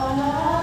Allah